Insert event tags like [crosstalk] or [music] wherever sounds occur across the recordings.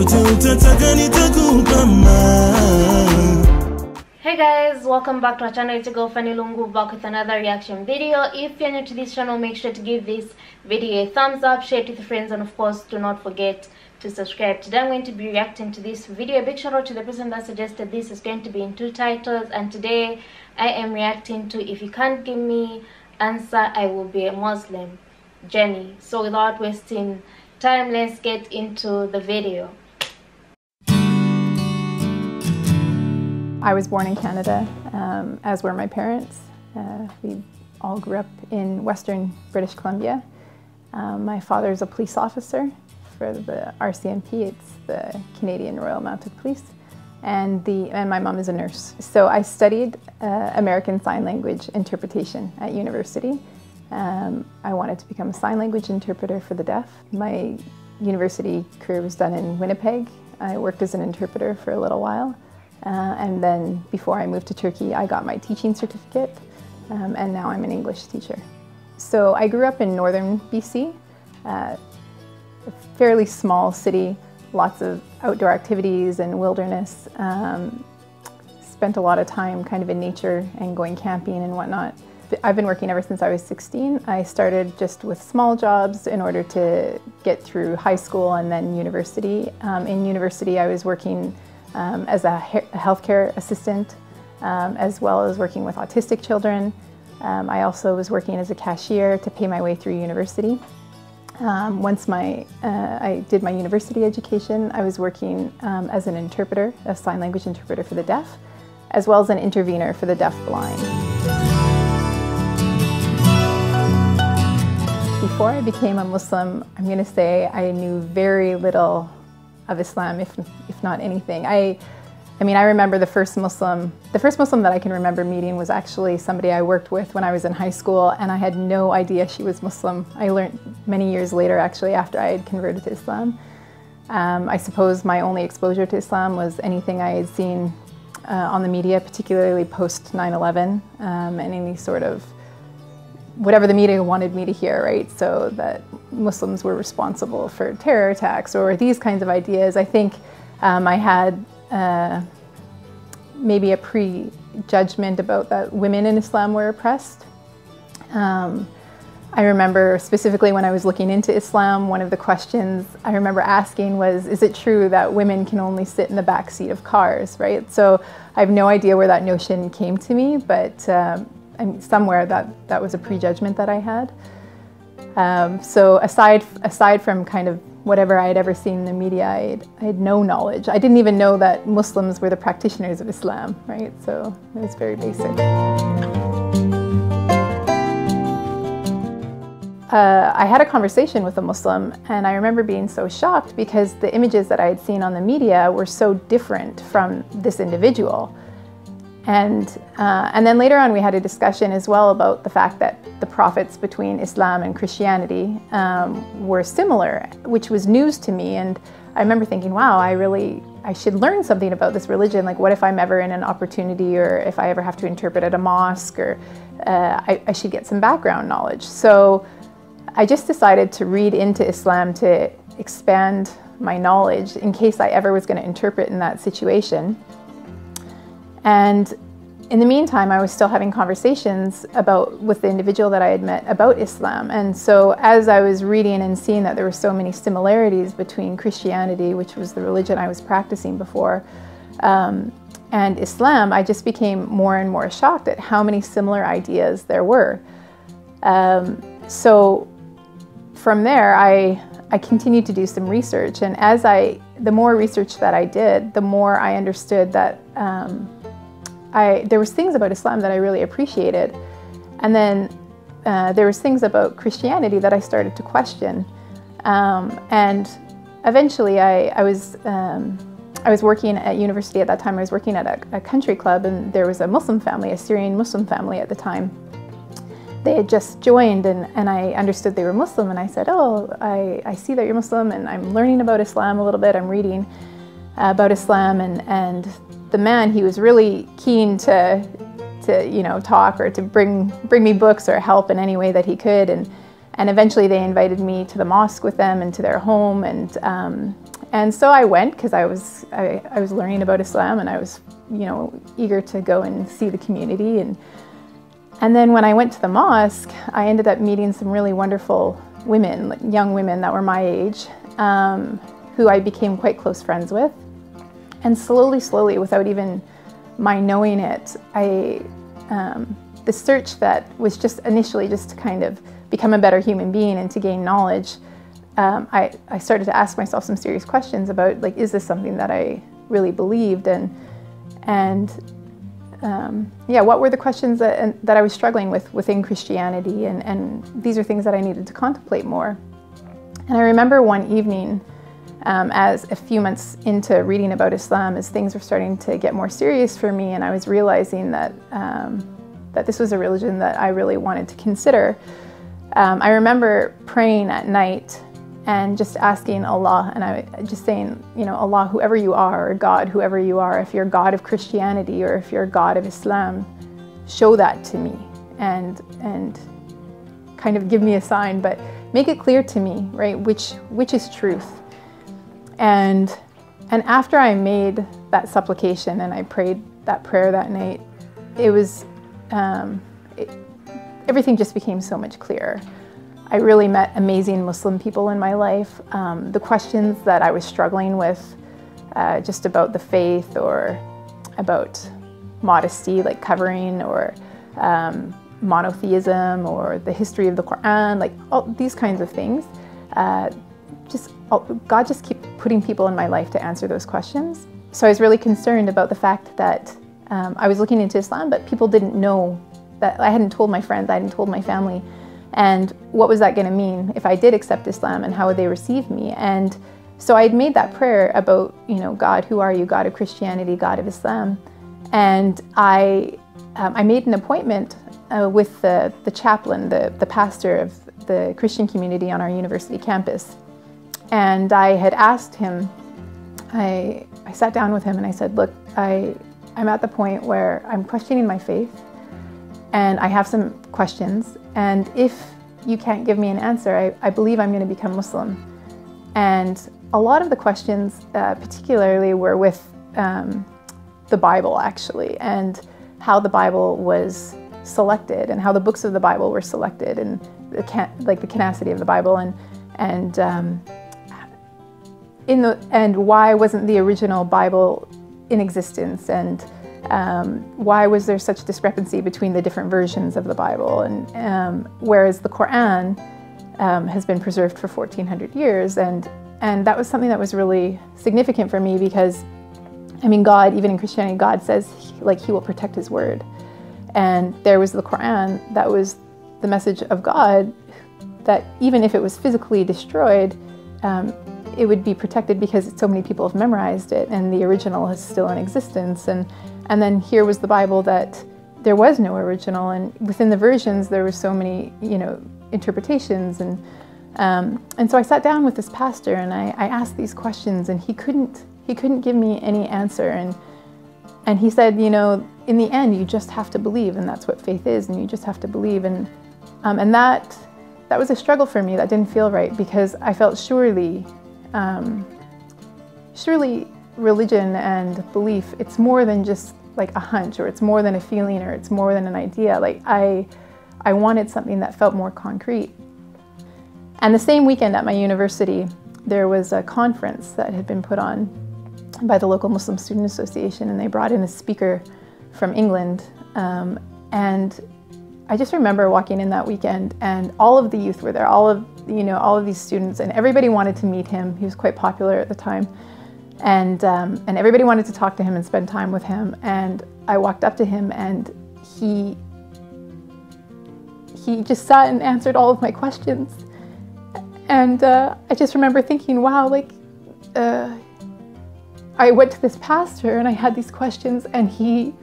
utataka nitakupa Hey guys, welcome back to our channel. It's your girl Fanny Lungu back with another reaction video. If you're new to this channel, make sure to give this video a thumbs up, share it with your friends, and of course, do not forget to subscribe. Today I'm going to be reacting to this video. A big shout out to the person that suggested this. is going to be in two titles, and today I am reacting to If You Can't Give Me Answer, I Will Be a Muslim, Jenny. So without wasting time, let's get into the video. I was born in Canada, um, as were my parents. Uh, we all grew up in Western British Columbia. Um, my father is a police officer for the RCMP, it's the Canadian Royal Mounted Police, and, the, and my mom is a nurse. So I studied uh, American Sign Language interpretation at university. Um, I wanted to become a sign language interpreter for the deaf. My university career was done in Winnipeg. I worked as an interpreter for a little while. Uh, and then before I moved to Turkey, I got my teaching certificate, um, and now I'm an English teacher. So I grew up in northern BC, uh, a fairly small city, lots of outdoor activities and wilderness. Um, spent a lot of time kind of in nature and going camping and whatnot. I've been working ever since I was 16. I started just with small jobs in order to get through high school and then university. Um, in university, I was working um, as a, healthcare assistant, um, as well as working with autistic children. Um, I also was working as a cashier to pay my way through university. Um, once my, uh, I did my university education, I was working um, as an interpreter, a sign language interpreter for the deaf, as well as an intervener for the deaf blind. Before I became a Muslim, I'm going to say I knew very little of Islam, if, if not anything. I, I mean, I remember the first Muslim, the first Muslim that I can remember meeting was actually somebody I worked with when I was in high school, and I had no idea she was Muslim. I learned many years later, actually, after I had converted to Islam. Um, I suppose my only exposure to Islam was anything I had seen uh, on the media, particularly post 9 11, um, and any sort of whatever the media wanted me to hear, right? So that Muslims were responsible for terror attacks or these kinds of ideas. I think um, I had uh, maybe a prejudgment about that women in Islam were oppressed. Um, I remember specifically when I was looking into Islam, one of the questions I remember asking was, is it true that women can only sit in the back seat of cars, right? So I have no idea where that notion came to me, but um, I mean, somewhere that, that was a prejudgment that I had. Um, so aside, aside from kind of whatever I had ever seen in the media, I had, I had, no knowledge. I didn't even know that Muslims were the practitioners of Islam, right? So it was very basic. Uh, I had a conversation with a Muslim and I remember being so shocked because the images that I had seen on the media were so different from this individual. And, uh, and then later on we had a discussion as well about the fact that the prophets between Islam and Christianity um, were similar, which was news to me. And I remember thinking, wow, I really, I should learn something about this religion. Like what if I'm ever in an opportunity or if I ever have to interpret at a mosque or uh, I, I should get some background knowledge. So I just decided to read into Islam to expand my knowledge in case I ever was going to interpret in that situation. And in the meantime, I was still having conversations about with the individual that I had met about Islam. And so as I was reading and seeing that there were so many similarities between Christianity, which was the religion I was practicing before, um, and Islam, I just became more and more shocked at how many similar ideas there were. Um, so from there, I I continued to do some research, and as I the more research that I did, the more I understood that. Um, I, there was things about Islam that I really appreciated. And then uh, there was things about Christianity that I started to question. Um, and eventually I, I was, um, I was working at university at that time. I was working at a, a, country club and there was a Muslim family, a Syrian Muslim family at the time. They had just joined and, and I understood they were Muslim and I said, oh, I, I see that you're Muslim and I'm learning about Islam a little bit. I'm reading about Islam and, and the man, he was really keen to, to you know, talk or to bring, bring me books or help in any way that he could. And and eventually they invited me to the mosque with them and to their home. And um, and so I went because I was I, I, was learning about Islam and I was you know eager to go and see the community. And and then when I went to the mosque I ended up meeting some really wonderful women young women that were my age um, who I became quite close friends with and slowly slowly without even my knowing it I um, the search that was just initially just to kind of become a better human being and to gain knowledge, um, I, I started to ask myself some serious questions about like, is this something that I really believed? And, and um, yeah, what were the questions that, that I was struggling with within Christianity? And, and these are things that I needed to contemplate more. And I remember one evening, um, as a few months into reading about Islam, as things were starting to get more serious for me, and I was realizing that um, that this was a religion that I really wanted to consider. Um, I remember praying at night and just asking Allah, and I just saying, you know, Allah, whoever you are, or God, whoever you are, if you're God of Christianity or if you're God of Islam, show that to me and and kind of give me a sign, but make it clear to me, right, which which is truth. And and after I made that supplication and I prayed that prayer that night, it was um, it, everything just became so much clearer. I really met amazing Muslim people in my life. Um, the questions that I was struggling with, uh, just about the faith or about modesty, like covering, or um, monotheism, or the history of the Quran, like all these kinds of things. Uh, just God just keep putting people in my life to answer those questions. So I was really concerned about the fact that um, I was looking into Islam, but people didn't know that I hadn't told my friends, I hadn't told my family. And what was that going to mean if I did accept Islam and how would they receive me? And so I had made that prayer about, you know, God, who are you? God of Christianity, God of Islam. And I, um, I made an appointment uh, with the, the chaplain, the, the pastor of the Christian community on our university campus. And I had asked him, I, I sat down with him and I said, look, I, I'm at the point where I'm questioning my faith and I have some questions. And if you can't give me an answer, I, I believe I'm going to become Muslim. And a lot of the questions, uh, particularly, were with um, the Bible, actually, and how the Bible was selected, and how the books of the Bible were selected, and the can- like the canonicity of the Bible, and and um, in the and why wasn't the original Bible in existence, and um, why was there such discrepancy between the different versions of the Bible? And um, whereas the Quran um, has been preserved for 1400 years, and and that was something that was really significant for me because, I mean, God, even in Christianity, God says like He will protect His word, and there was the Quran that was the message of God that even if it was physically destroyed, um, it would be protected because so many people have memorized it and the original is still in existence. And and then here was the Bible that there was no original, and within the versions there were so many, you know, interpretations. And um, and so I sat down with this pastor and I, I asked these questions, and he couldn't he couldn't give me any answer. And and he said, you know, in the end, you just have to believe, and that's what faith is, and you just have to believe. And um, and that that was a struggle for me. That didn't feel right because I felt surely, um, surely religion and belief, it's more than just like a hunch or it's more than a feeling or it's more than an idea. Like I, I wanted something that felt more concrete. And the same weekend at my university, there was a conference that had been put on by the local Muslim Student Association, and they brought in a speaker from England. Um, and I just remember walking in that weekend, and all of the youth were there, all of you know, all of these students, and everybody wanted to meet him. He was quite popular at the time and um, and everybody wanted to talk to him and spend time with him. And I walked up to him, and he he just sat and answered all of my questions. And uh, I just remember thinking, wow, like uh, I went to this pastor and I had these questions, and he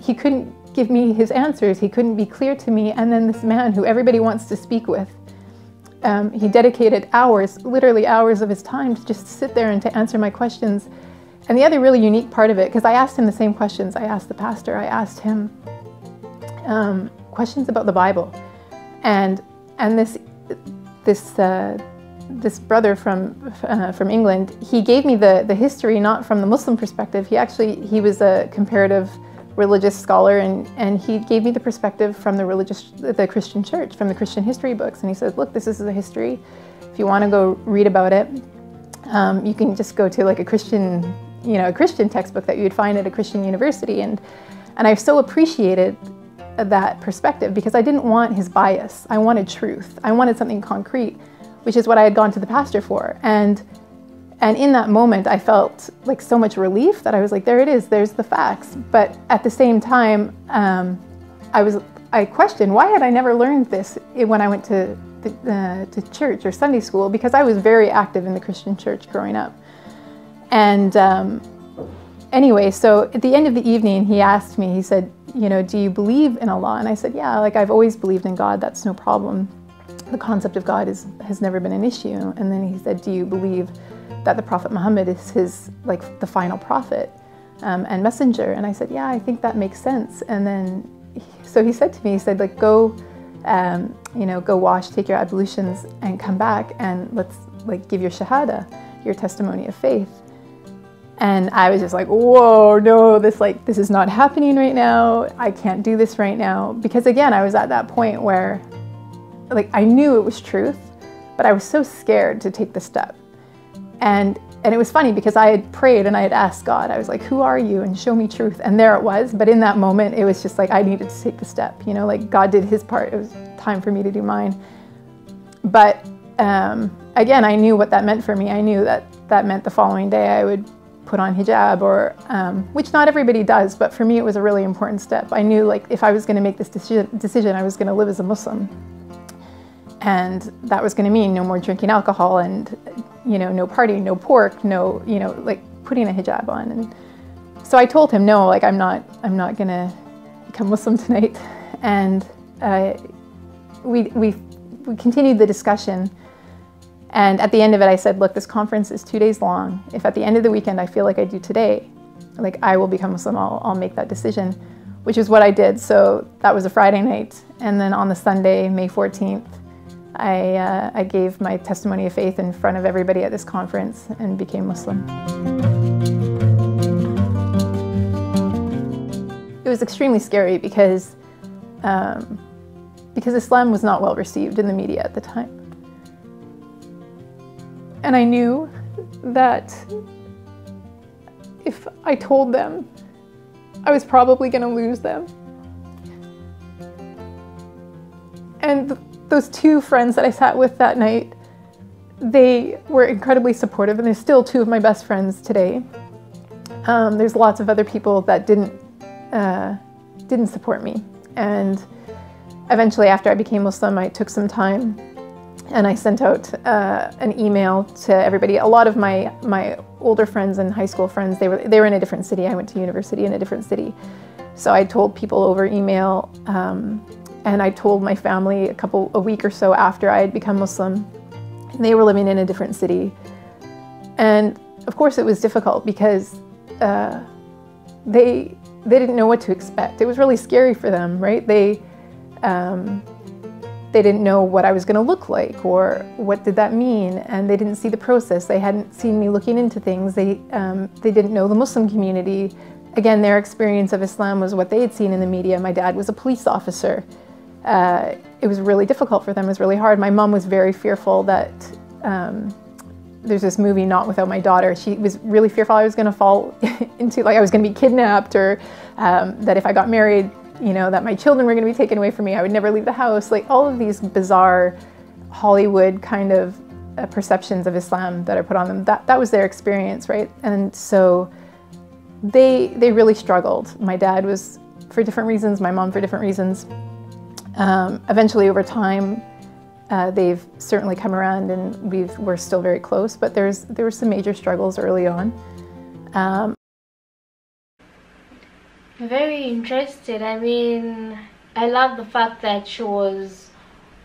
he couldn't give me his answers. He couldn't be clear to me. And then this man who everybody wants to speak with um, he dedicated hours, literally hours of his time to just sit there and to answer my questions. And the other really unique part of it, because I asked him the same questions I asked the pastor, I asked him um, questions about the Bible. And, and this, this uh, this brother from uh, from England, he gave me the the history not from the Muslim perspective. He actually he was a comparative religious scholar and and he gave me the perspective from the religious the Christian church from the Christian history books. And he said look this is the history. If you want to go read about it um, you can just go to like a Christian you know a Christian textbook that you would find at a Christian university. And and I so appreciated that perspective because I didn't want his bias. I wanted truth. I wanted something concrete which is what I had gone to the pastor for. And and in that moment, I felt like so much relief that I was like, there it is, there's the facts. But at the same time, um, I was I questioned why had I never learned this when I went to the, uh, to church or Sunday school because I was very active in the Christian church growing up. And um, anyway, so at the end of the evening, he asked me. He said, "You know, do you believe in Allah?" And I said, "Yeah, like I've always believed in God. That's no problem. The concept of God is has never been an issue." And then he said, "Do you believe?" That the Prophet Muhammad is his like the final prophet um, and messenger. And I said, yeah, I think that makes sense. And then, so he said to me, he said, like, go, um, you know, go wash, take your ablutions, and come back, and let's like give your shahada, your testimony of faith. And I was just like, whoa, no, this like this is not happening right now. I can't do this right now because again, I was at that point where, like, I knew it was truth, but I was so scared to take the step and and it was funny because I had prayed and I had asked God, I was like, who are you? And show me truth. And there it was. But in that moment, it was just like I needed to take the step. You know, like God did his part. It was time for me to do mine. But um, again, I knew what that meant for me. I knew that that meant the following day I would put on hijab or um, which not everybody does but for me it was a really important step i knew like if i was going to make this decision i was going to live as a muslim and that was going to mean no more drinking alcohol and you know, no partying, no pork, no, you know, like putting a hijab on. And so I told him, no, like I'm not, I'm not gonna become Muslim [laughs] tonight. And uh, we, we, we continued the discussion. And at the end of it, I said, look, this conference is two days long. If at the end of the weekend I feel like I do today, like I will become Muslim, I'll, I'll make that decision, which is what I did. So that was a Friday night. And then on the Sunday, May 14th, I, uh, I gave my testimony of faith in front of everybody at this conference and became Muslim. It was extremely scary because, um, because Islam was not well received in the media at the time. And I knew that if I told them, I was probably going to lose them. And those two friends that I sat with that night, they were incredibly supportive, and they're still two of my best friends today. Um, there's lots of other people that didn't uh, didn't support me, and eventually, after I became Muslim, I took some time and I sent out uh, an email to everybody. A lot of my my older friends and high school friends, they were they were in a different city. I went to university in a different city, so I told people over email. Um, and I told my family a couple, a week or so after I had become Muslim. And they were living in a different city. And of course it was difficult because uh, they, they didn't know what to expect. It was really scary for them, right? They, um, they didn't know what I was going to look like or what did that mean, and they didn't see the process. They hadn't seen me looking into things. They, um, they didn't know the Muslim community. Again, their experience of Islam was what they had seen in the media. My dad was a police officer uh, it was really difficult for them. It was really hard. My mom was very fearful that um, there's this movie, Not Without My Daughter. She was really fearful I was going to fall [laughs] into, like, I was going to be kidnapped or um, that if I got married, you know, that my children were going to be taken away from me. I would never leave the house. Like, all of these bizarre Hollywood kind of uh, perceptions of Islam that are put on them. That, that was their experience, right? And so they, they really struggled. My dad was for different reasons, my mom for different reasons. Um, eventually, over time, uh, they've certainly come around, and we are still very close. But there's there were some major struggles early on. Um, very interested. I mean, I love the fact that she was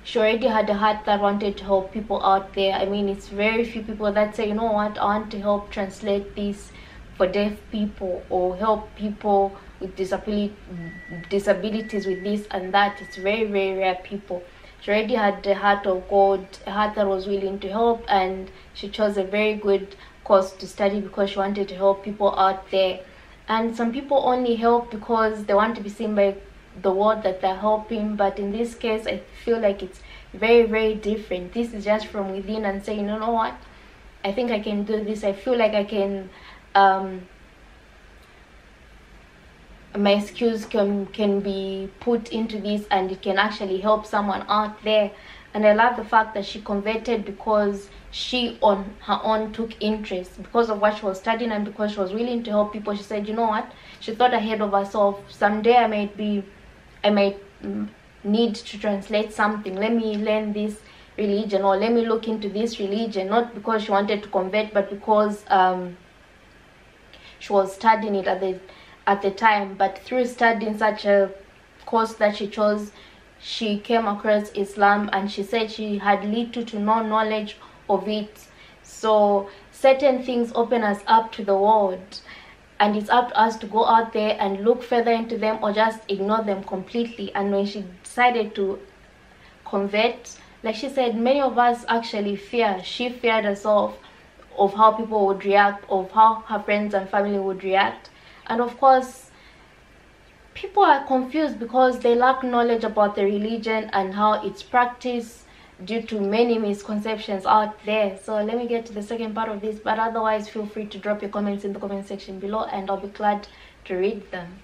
she already had a heart that wanted to help people out there. I mean, it's very few people that say, you know what, I want to help translate this for deaf people or help people with disabilities with this and that it's very very rare people. She already had the heart of god a heart that was willing to help and she chose a very good course to study because she wanted to help people out there. And some people only help because they want to be seen by the world that they're helping but in this case i feel like it's very very different. This is just from within and saying you know what? I think i can do this. I feel like i can um my skills can can be put into this and it can actually help someone out there. And i love the fact that she converted because she on her own took interest because of what she was studying and because she was willing to help people. She said you know what? She thought ahead of herself. Someday i might be i might need to translate something. Let me learn this religion or let me look into this religion. Not because she wanted to convert but because um she was studying it at the at the time but through studying such a course that she chose she came across islam and she said she had little to no knowledge of it. So certain things open us up to the world and it's up to us to go out there and look further into them or just ignore them completely. And when she decided to convert like she said many of us actually fear she feared herself of how people would react of how her friends and family would react and of course people are confused because they lack knowledge about the religion and how it's practiced due to many misconceptions out there. So let me get to the second part of this but otherwise feel free to drop your comments in the comment section below and i'll be glad to read them